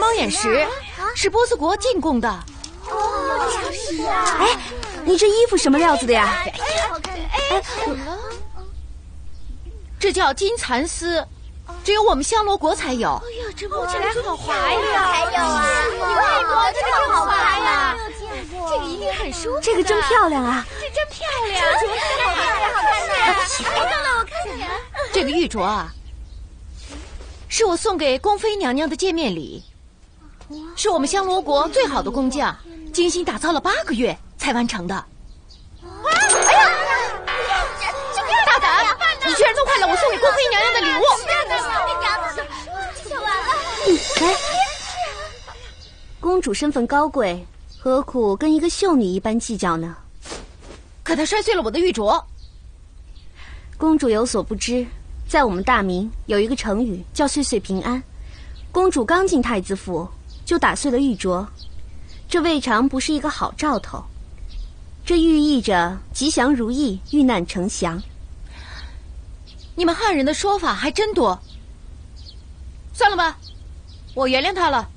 猫眼石是波斯国进贡的。哦，是啊。哎，你这衣服什么料子的呀？哎，好看。哎，怎么了？这叫金蚕丝，只有我们香罗国才有。哎呀，这摸起来好滑呀！还有啊，外国这个好滑呀。这个一定很舒服。这个真漂亮啊！这真漂亮，好看呀，好看呀！哎，等等，我看看。这个玉镯啊，是我送给宫妃娘娘的见面礼，是我们香罗国最好的工匠精心打造了八个月才完成的。哎呀！大胆！你居然弄坏了我送给宫妃娘娘的礼物！完了！来，公主身份高贵。何苦跟一个秀女一般计较呢？可她摔碎了我的玉镯。公主有所不知，在我们大明有一个成语叫“岁岁平安”。公主刚进太子府就打碎了玉镯，这未尝不是一个好兆头。这寓意着吉祥如意、遇难成祥。你们汉人的说法还真多。算了吧，我原谅他了。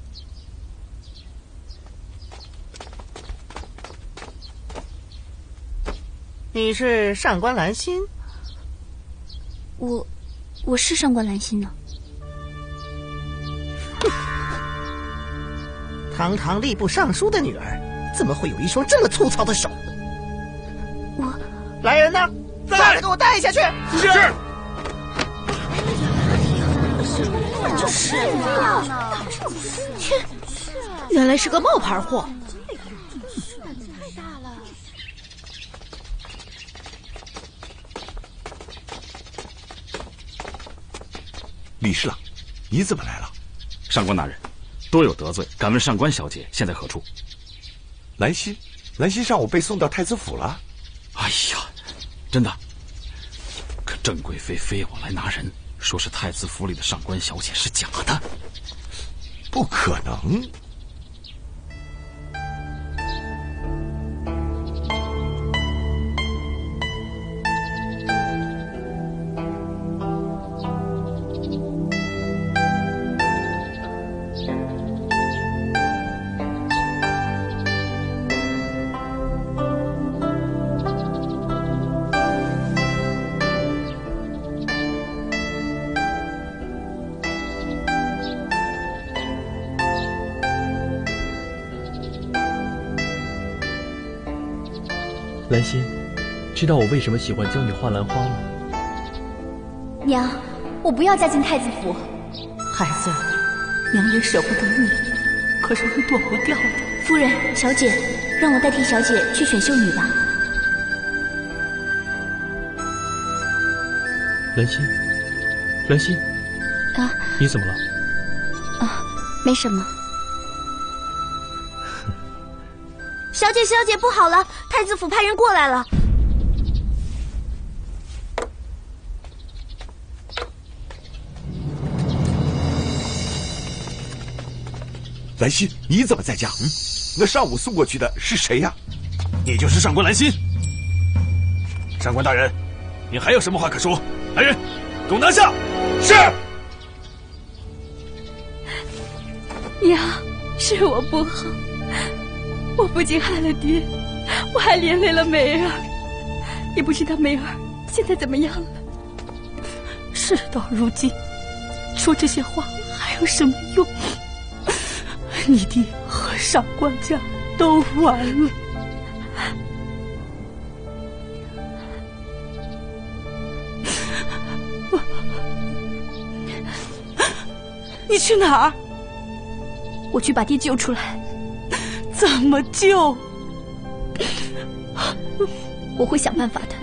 你是上官兰心，我我是上官兰心呢。堂堂吏部尚书的女儿，怎么会有一双这么粗糙的手？我来人呐，把他给我带下去。是。就是。啊，切，原来是个冒牌货。李侍郎，你怎么来了？上官大人，多有得罪，敢问上官小姐现在何处？兰心，兰心上午被送到太子府了。哎呀，真的？可郑贵妃非要我来拿人，说是太子府里的上官小姐是假的，不可能。兰心，知道我为什么喜欢教你画兰花吗？娘，我不要嫁进太子府。孩子，娘也舍不得你，可是你躲不掉的。夫人，小姐，让我代替小姐去选秀女吧。兰心，兰心，啊，你怎么了？啊，没什么。姐，小姐，不好了！太子府派人过来了。兰心，你怎么在家？嗯，那上午送过去的是谁呀？你就是上官兰心。上官大人，你还有什么话可说？来人，给我拿下！是。娘，是我不好。我不仅害了爹，我还连累了梅儿。也不知道梅儿现在怎么样了。事到如今，说这些话还有什么用？你爹和上官家都完了。你去哪儿？我去把爹救出来。怎么救？我会想办法的。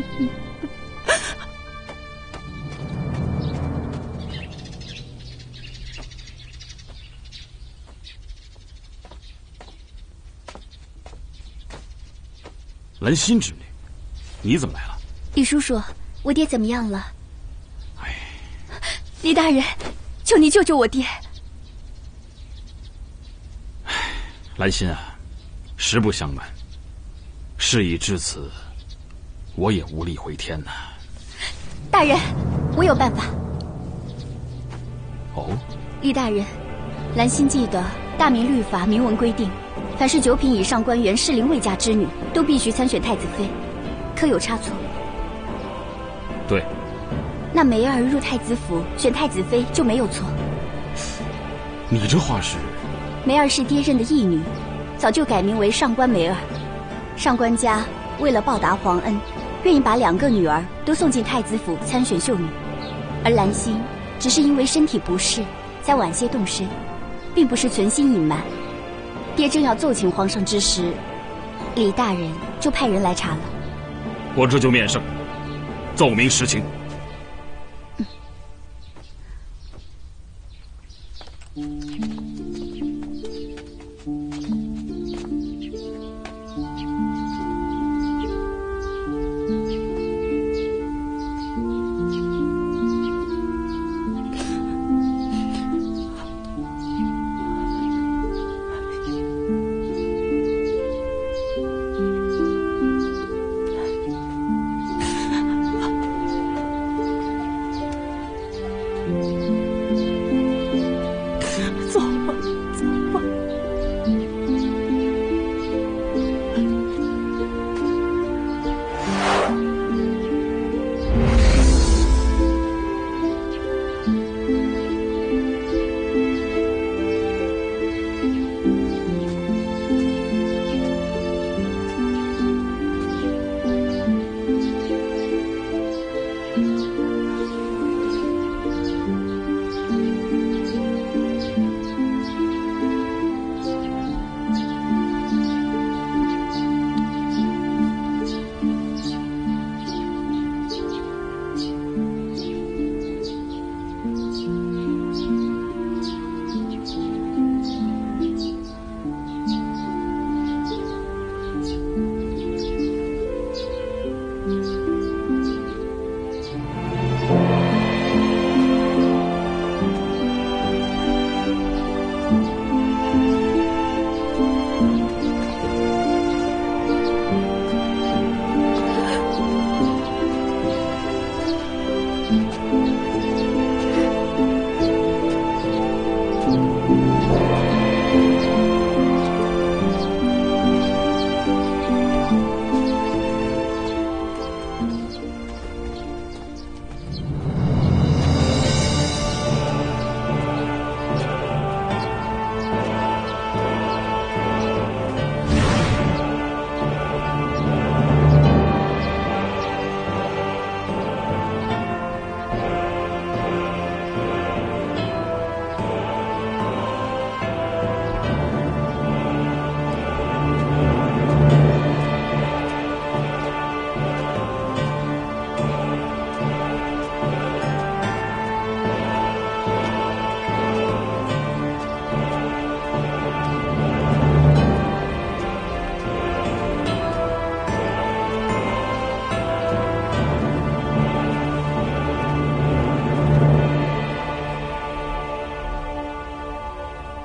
兰心之女，你怎么来了？李叔叔，我爹怎么样了？哎，李大人，求你救救我爹！哎，兰心啊！实不相瞒，事已至此，我也无力回天呐。大人，我有办法。哦，李大人，兰心记得大明律法明文规定，凡是九品以上官员适龄未嫁之女，都必须参选太子妃，可有差错？对。那梅儿入太子府选太子妃就没有错？你这话是？梅儿是爹认的义女，早就改名为上官梅儿。上官家为了报答皇恩，愿意把两个女儿都送进太子府参选秀女，而兰心只是因为身体不适，才晚些动身，并不是存心隐瞒。爹正要奏请皇上之时，李大人就派人来查了。我这就面圣，奏明实情。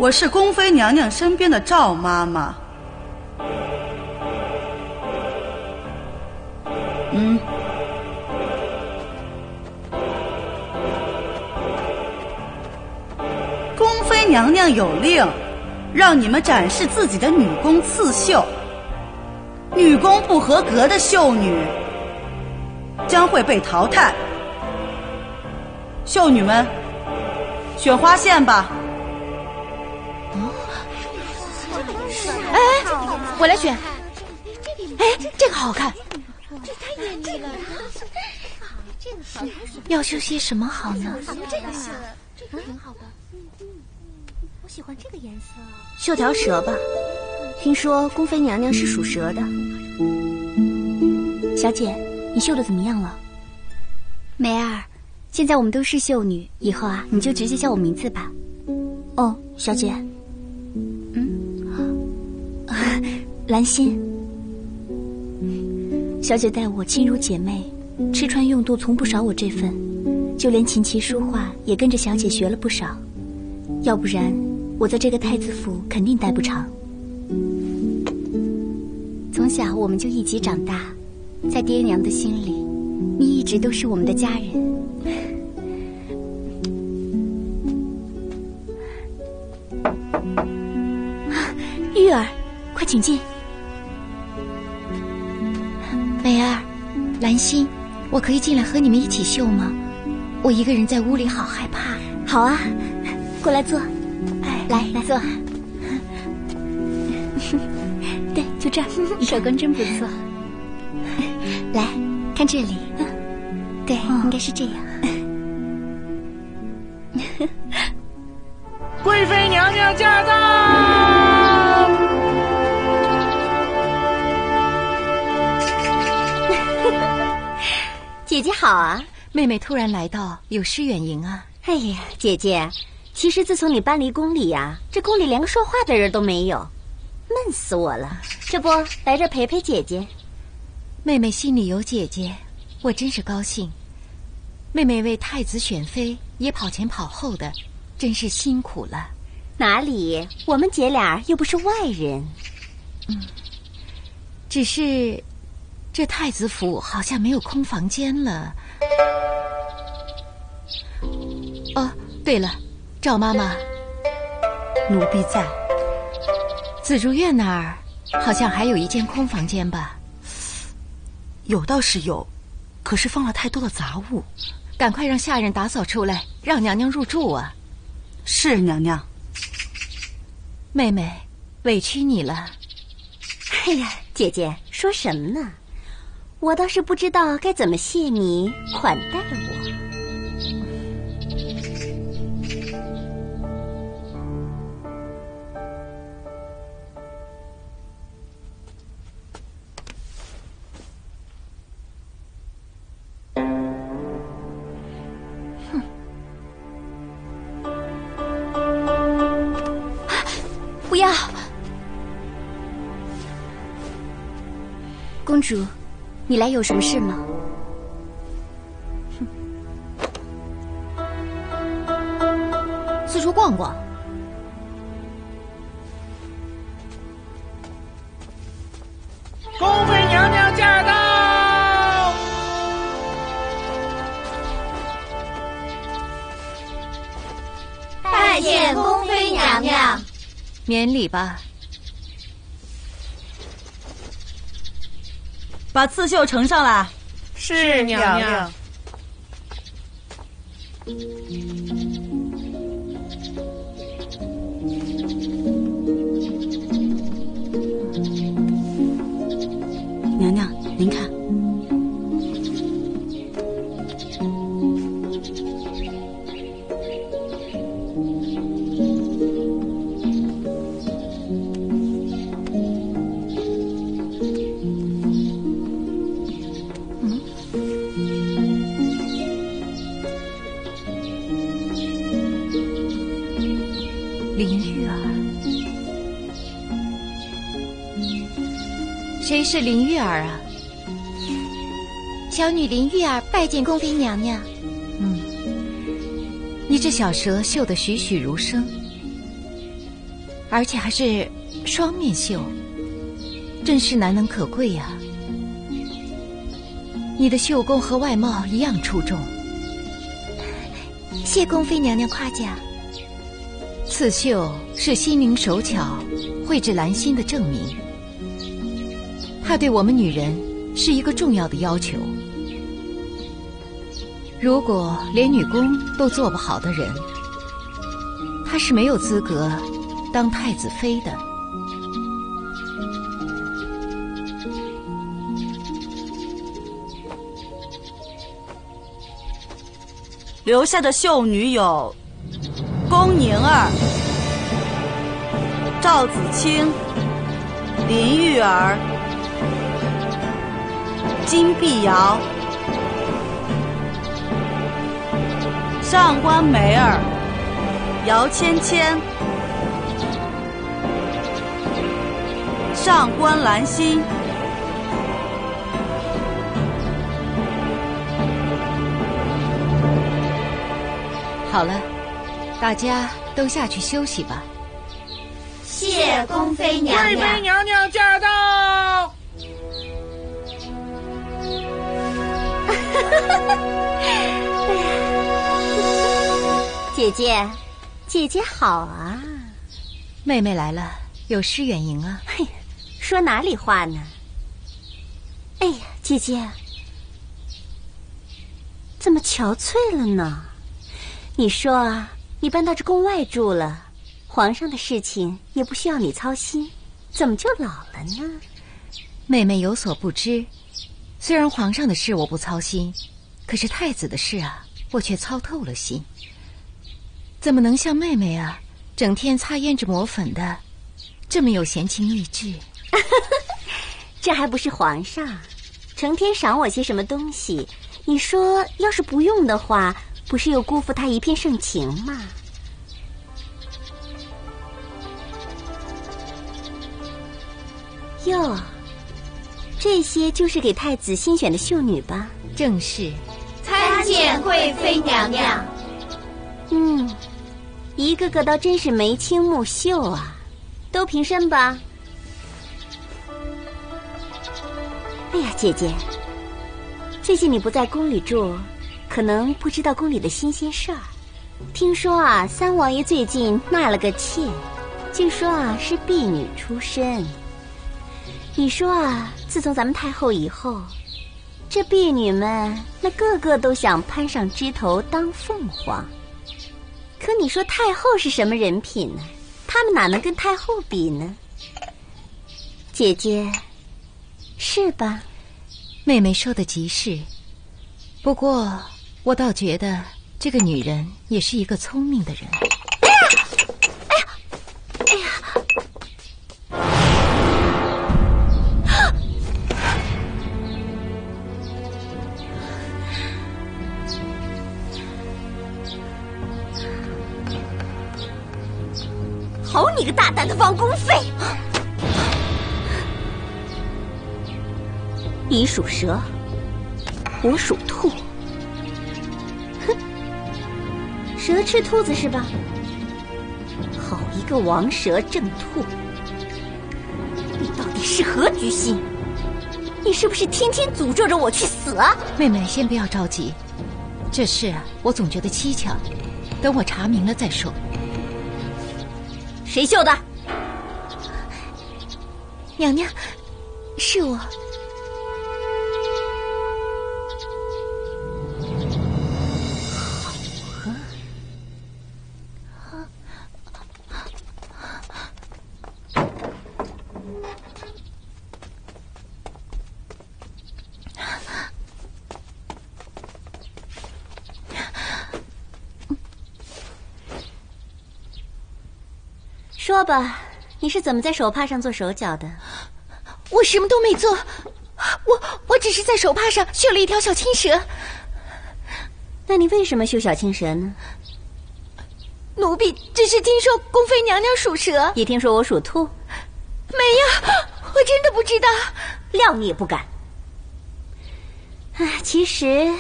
我是宫妃娘娘身边的赵妈妈。嗯，宫妃娘娘有令，让你们展示自己的女工刺绣。女工不合格的秀女将会被淘汰。秀女们，选花线吧。我来选。哎，这个好看。这太艳丽了。这个好，要绣些什么好呢？这个是，这个挺好的。我喜欢这个颜色。绣条蛇吧，听说宫妃娘娘是属蛇的。小姐，你绣的怎么样了？梅儿，现在我们都是秀女，以后啊，你就直接叫我名字吧。哦，小姐。兰心，小姐待我亲如姐妹，吃穿用度从不少我这份，就连琴棋书画也跟着小姐学了不少。要不然，我在这个太子府肯定待不长。从小我们就一起长大，在爹娘的心里，你一直都是我们的家人。玉儿，快请进。兰心，我可以进来和你们一起绣吗？我一个人在屋里好害怕。好啊，过来坐。哎，来来坐。对，就这儿，你 手工真不错。来看这里，对，应该是这样。贵妃娘娘驾到！姐姐好啊，妹妹突然来到，有失远迎啊。哎呀，姐姐，其实自从你搬离宫里呀，这宫里连个说话的人都没有，闷死我了。这不来这陪陪姐姐。妹妹心里有姐姐，我真是高兴。妹妹为太子选妃也跑前跑后的，真是辛苦了。哪里，我们姐俩又不是外人。嗯，只是这太子府好像没有空房间了。哦，对了，赵妈妈，奴婢在。紫竹院那儿好像还有一间空房间吧？有倒是有，可是放了太多的杂物。赶快让下人打扫出来，让娘娘入住啊！是娘娘。妹妹，委屈你了。哎呀，姐姐说什么呢？我倒是不知道该怎么谢你款待我。不要，公主，你来有什么事吗？四处逛逛。宫妃娘娘驾到！拜见宫妃娘娘。免礼吧。把刺绣呈上来。是娘娘。娘是林玉儿啊？小女林玉儿拜见宫妃娘娘。嗯，你这小蛇绣得栩栩如生，而且还是双面绣，真是难能可贵呀、你的绣工和外貌一样出众。谢宫妃娘娘夸奖。刺绣是心灵手巧、绘制兰心的证明，它对我们女人是一个重要的要求。如果连女工都做不好的人，她是没有资格当太子妃的。留下的秀女有宫宁儿、赵子清、林玉儿、金碧瑶、上官梅儿、姚芊芊、上官兰心。好了，大家都下去休息吧。谢宫妃娘娘贵妃。娘娘驾到！姐姐，姐姐好啊！妹妹来了，有失远迎啊。嘿，说哪里话呢？哎呀，姐姐，怎么憔悴了呢？你说啊，你搬到这宫外住了，皇上的事情也不需要你操心，怎么就老了呢？妹妹有所不知，虽然皇上的事我不操心，可是太子的事啊，我却操透了心。怎么能像妹妹啊，整天擦胭脂抹粉的，这么有闲情逸致？这还不是皇上，成天赏我些什么东西？你说，要是不用的话，不是又辜负他一片盛情吗？哟，这些就是给太子新选的秀女吧？正是。参见贵妃娘娘。嗯，一个个倒真是眉清目秀啊，都平身吧。哎呀，姐姐，最近你不在宫里住，可能不知道宫里的新鲜事儿。听说啊，三王爷最近纳了个妾，据说啊是婢女出身。你说啊，自从咱们太后以后，这婢女们那个个都想攀上枝头当凤凰。可你说太后是什么人品呢？他们哪能跟太后比呢？姐姐，是吧？妹妹说的极是。不过我倒觉得这个女人也是一个聪明的人。你个大胆的王宫妃！你属蛇，我属兔。哼，蛇吃兔子是吧？好一个王蛇正兔！你到底是何居心？你是不是天天诅咒着我去死啊？妹妹，先不要着急，这事，我总觉得蹊跷，等我查明了再说。谁绣的？娘娘，是我。说吧，你是怎么在手帕上做手脚的？我什么都没做，我我只是在手帕上绣了一条小青蛇。那你为什么绣小青蛇呢？奴婢只是听说宫妃娘娘属蛇，也听说我属兔。没有，我真的不知道。料你也不敢。唉，其实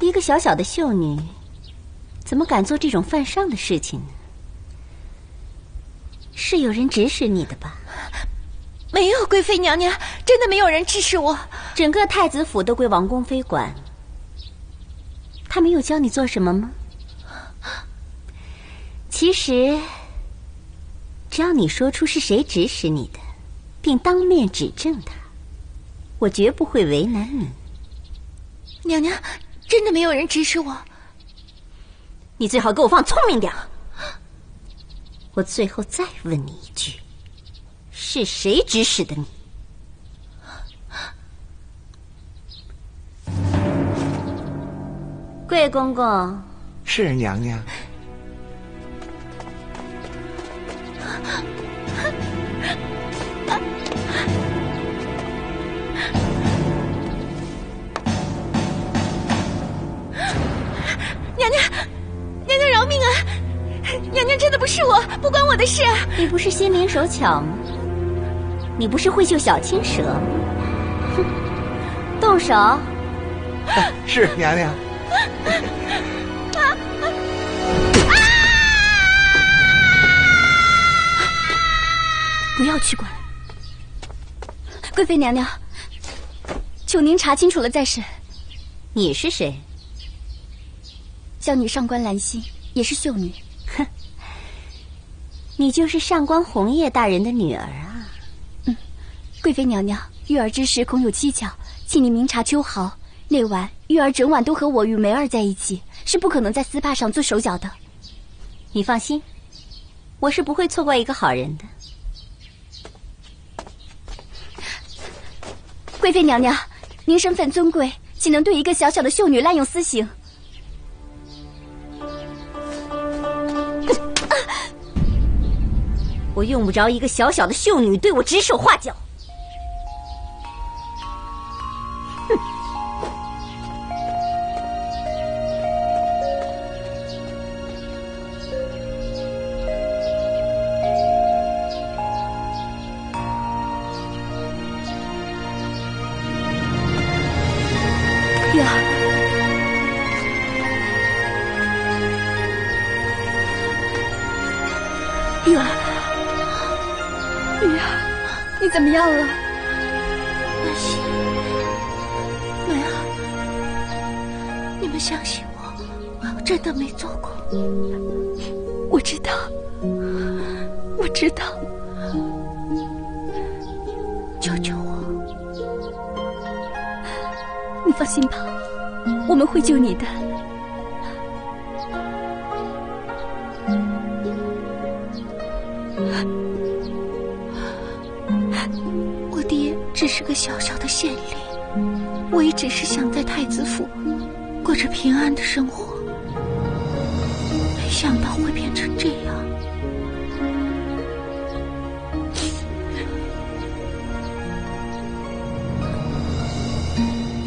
一个小小的秀女，怎么敢做这种犯上的事情呢？是有人指使你的吧？没有，贵妃娘娘，真的没有人指使我。整个太子府都归王宫妃管，他没有教你做什么吗？其实，只要你说出是谁指使你的，并当面指证他，我绝不会为难你。娘娘，真的没有人指使我。你最好给我放聪明点我最后再问你一句：是谁指使的你？贵公公，是娘娘。真的不是我，不关我的事。你不是心灵手巧吗？你不是会绣小青蛇？哼，动手！是娘娘。不要去管！贵妃娘娘，求您查清楚了再审。你是谁？小女上官兰心，也是秀女。哼，你就是上官红叶大人的女儿啊？嗯，贵妃娘娘，玉儿之事恐有蹊跷，请您明察秋毫。那晚玉儿整晚都和我与梅儿在一起，是不可能在丝帕上做手脚的。你放心，我是不会错怪一个好人的。贵妃娘娘，您身份尊贵，岂能对一个小小的秀女滥用私刑？我用不着一个小小的秀女对我指手画脚。么样了？兰心，梅儿，你们相信我，我真的没做过。我知道，我知道。救救我！你放心吧，我们会救你的。是个小小的县令，我也只是想在太子府过着平安的生活，没想到会变成这样。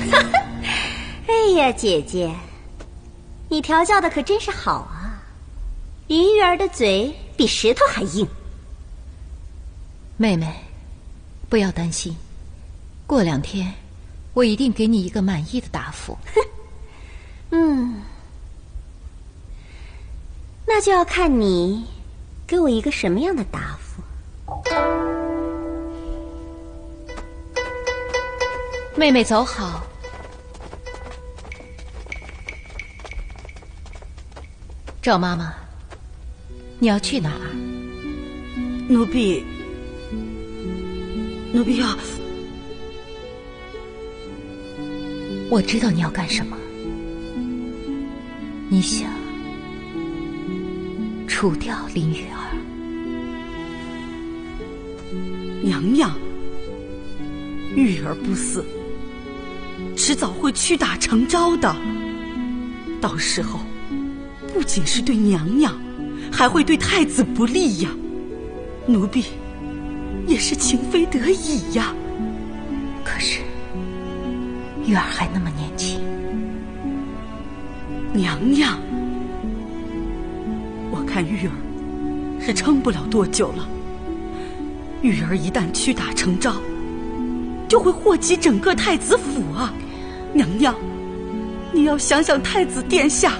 哈 哈哎呀，姐姐，你调教的可真是好啊！林玉儿的嘴比石头还硬。妹妹，不要担心，过两天我一定给你一个满意的答复。嗯，那就要看你给我一个什么样的答复。妹妹走好。赵妈妈，你要去哪儿？奴婢，奴婢要……我知道你要干什么。你想除掉林玉儿？娘娘，玉儿不死，迟早会屈打成招的。到时候。不仅是对娘娘，还会对太子不利呀！奴婢也是情非得已呀。可是玉儿还那么年轻，娘娘，我看玉儿是撑不了多久了。玉儿一旦屈打成招，就会祸及整个太子府啊！娘娘，你要想想太子殿下。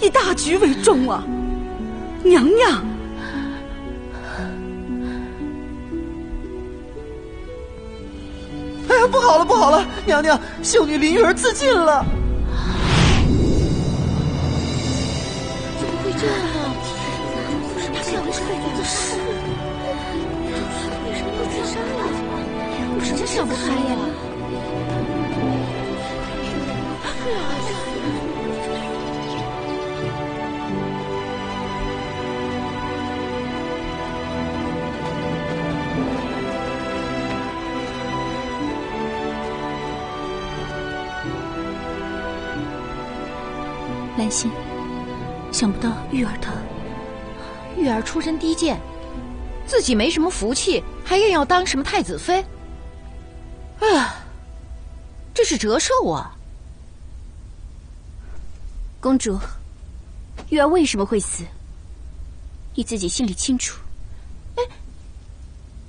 以大局为重啊，娘娘！不好了，不好了！娘娘，秀女林玉儿自尽了！怎么会这样呢？她想的是太子的事，为什么要自杀了？我实在想不开呀！心，想不到玉儿她，玉儿出身低贱，自己没什么福气，还硬要当什么太子妃。哎呀，这是折寿啊！公主，玉儿为什么会死？你自己心里清楚。哎，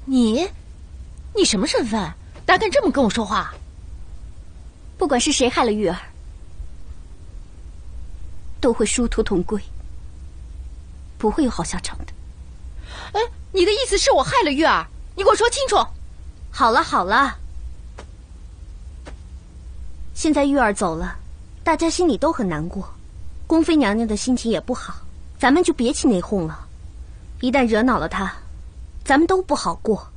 你，你什么身份？胆敢这么跟我说话？不管是谁害了玉儿。都会殊途同归，不会有好下场的。哎，你的意思是我害了玉儿？你给我说清楚。好了好了，现在玉儿走了，大家心里都很难过，宫妃娘娘的心情也不好，咱们就别起内讧了。一旦惹恼了她，咱们都不好过。